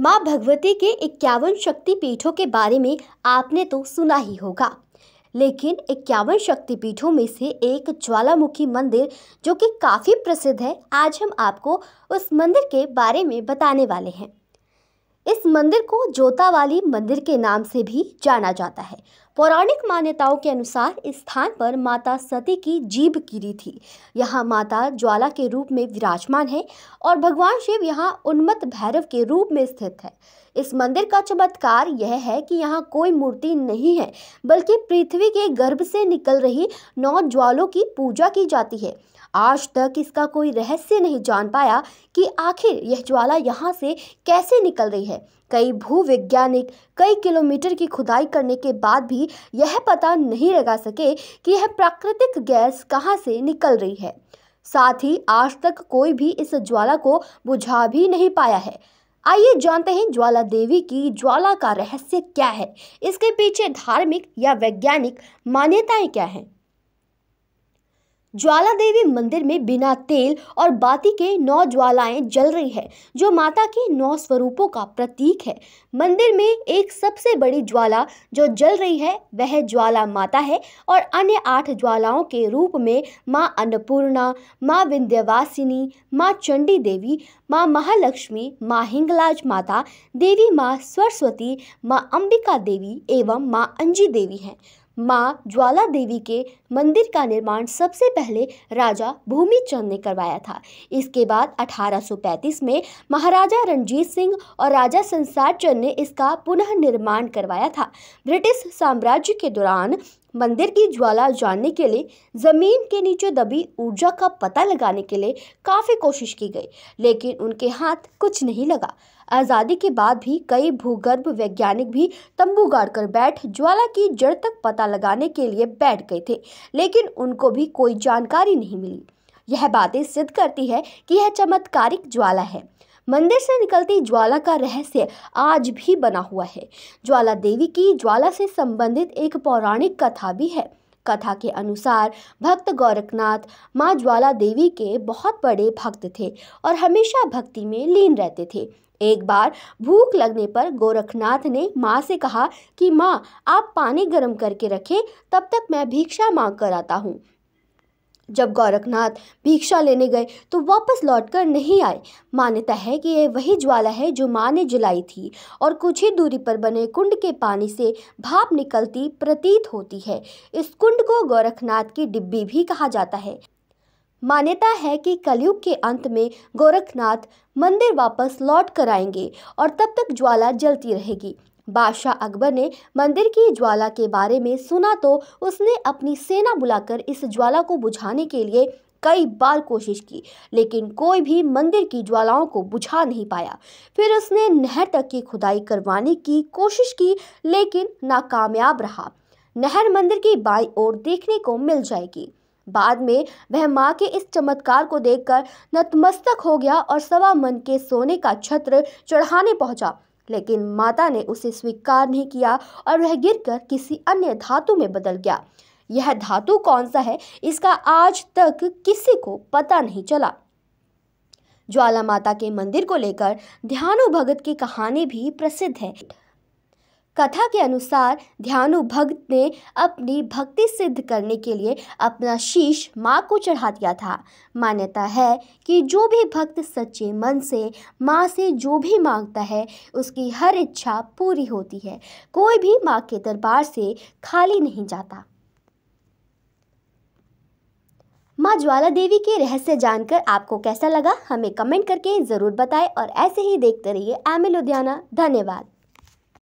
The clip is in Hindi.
माँ भगवती के इक्यावन शक्तिपीठों के बारे में आपने तो सुना ही होगा। लेकिन इक्यावन शक्तिपीठों में से एक ज्वालामुखी मंदिर, जो कि काफ़ी प्रसिद्ध है, आज हम आपको उस मंदिर के बारे में बताने वाले हैं। इस मंदिर को जोता वाली मंदिर के नाम से भी जाना जाता है। पौराणिक मान्यताओं के अनुसार इस स्थान पर माता सती की जीभ गिरी थी। यहाँ माता ज्वाला के रूप में विराजमान है और भगवान शिव यहाँ उन्मत्त भैरव के रूप में स्थित है। इस मंदिर का चमत्कार यह है कि यहाँ कोई मूर्ति नहीं है, बल्कि पृथ्वी के गर्भ से निकल रही नौ ज्वालों की पूजा की जाती है। आज तक इसका कोई रहस्य नहीं जान पाया कि आखिर यह ज्वाला यहाँ से कैसे निकल रही है। कई भूवैज्ञानिक, कई किलोमीटर की खुदाई करने के बाद भी यह पता नहीं लगा सके कि यह प्राकृतिक गैस कहाँ से निकल रही है। साथ ही आज तक कोई भी इस ज्वाला को बुझा भी नहीं पाया है। आइए जानते हैं ज्वाला देवी की ज्वाला का रहस्य क्या है। इसके पीछे धार्मिक या वैज्ञानिक मान्यताएँ क्या हैं? ज्वाला देवी मंदिर में बिना तेल और बाती के नौ ज्वालाएँ जल रही है, जो माता के नौ स्वरूपों का प्रतीक है। मंदिर में एक सबसे बड़ी ज्वाला जो जल रही है, वह ज्वाला माता है और अन्य आठ ज्वालाओं के रूप में माँ अन्नपूर्णा, माँ विंध्यवासिनी, माँ चंडी देवी, माँ महालक्ष्मी, माँ हिंगलाज माता, देवी माँ सरस्वती, माँ अंबिका देवी एवं माँ अंजी देवी हैं। माँ ज्वाला देवी के मंदिर का निर्माण सबसे पहले राजा भूमिचंद ने करवाया था। इसके बाद 1835 में महाराजा रणजीत सिंह और राजा संसार चंद ने इसका पुनः निर्माण करवाया था। ब्रिटिश साम्राज्य के दौरान मंदिर की ज्वाला जानने के लिए, ज़मीन के नीचे दबी ऊर्जा का पता लगाने के लिए काफ़ी कोशिश की गई, लेकिन उनके हाथ कुछ नहीं लगा। आज़ादी के बाद भी कई भूगर्भ वैज्ञानिक भी तंबू गाड़कर बैठ ज्वाला की जड़ तक पता लगाने के लिए बैठ गए थे, लेकिन उनको भी कोई जानकारी नहीं मिली। यह बातें सिद्ध करती है कि यह चमत्कारिक ज्वाला है। मंदिर से निकलती ज्वाला का रहस्य आज भी बना हुआ है। ज्वाला देवी की ज्वाला से संबंधित एक पौराणिक कथा भी है। कथा के अनुसार भक्त गोरखनाथ माँ ज्वाला देवी के बहुत बड़े भक्त थे और हमेशा भक्ति में लीन रहते थे। एक बार भूख लगने पर गोरखनाथ ने माँ से कहा कि, माँ, आप पानी गर्म करके रखें, तब तक मैं भिक्षा मांग कर आता हूँ। जब गोरखनाथ भिक्षा लेने गए तो वापस लौटकर नहीं आए। मान्यता है कि यह वही ज्वाला है जो माँ ने जलाई थी और कुछ ही दूरी पर बने कुंड के पानी से भाप निकलती प्रतीत होती है। इस कुंड को गोरखनाथ की डिब्बी भी कहा जाता है। मान्यता है कि कलयुग के अंत में गोरखनाथ मंदिर वापस लौट कर आएँगे और तब तक ज्वाला जलती रहेगी। बादशाह अकबर ने मंदिर की ज्वाला के बारे में सुना तो उसने अपनी सेना बुलाकर इस ज्वाला को बुझाने के लिए कई बार कोशिश की, लेकिन कोई भी मंदिर की ज्वालाओं को बुझा नहीं पाया। फिर उसने नहर तक की खुदाई करवाने की कोशिश की, लेकिन नाकामयाब रहा। नहर मंदिर की बाई ओर देखने को मिल जाएगी। बाद में वह माँ के इस चमत्कार को देखकर नतमस्तक हो गया और सवा मन के सोने का छत्र चढ़ाने पहुँचा। लेकिन माता ने उसे स्वीकार नहीं किया और वह गिरकर किसी अन्य धातु में बदल गया। यह धातु कौन सा है, इसका आज तक किसी को पता नहीं चला। ज्वाला माता के मंदिर को लेकर ध्यानु भगत की कहानी भी प्रसिद्ध है। कथा के अनुसार ध्यानु भक्त ने अपनी भक्ति सिद्ध करने के लिए अपना शीश माँ को चढ़ा दिया था। मान्यता है कि जो भी भक्त सच्चे मन से माँ से जो भी माँगता है, उसकी हर इच्छा पूरी होती है। कोई भी माँ के दरबार से खाली नहीं जाता। माँ ज्वाला देवी के रहस्य जानकर आपको कैसा लगा, हमें कमेंट करके ज़रूर बताएँ और ऐसे ही देखते रहिए एम लुधियाना। धन्यवाद।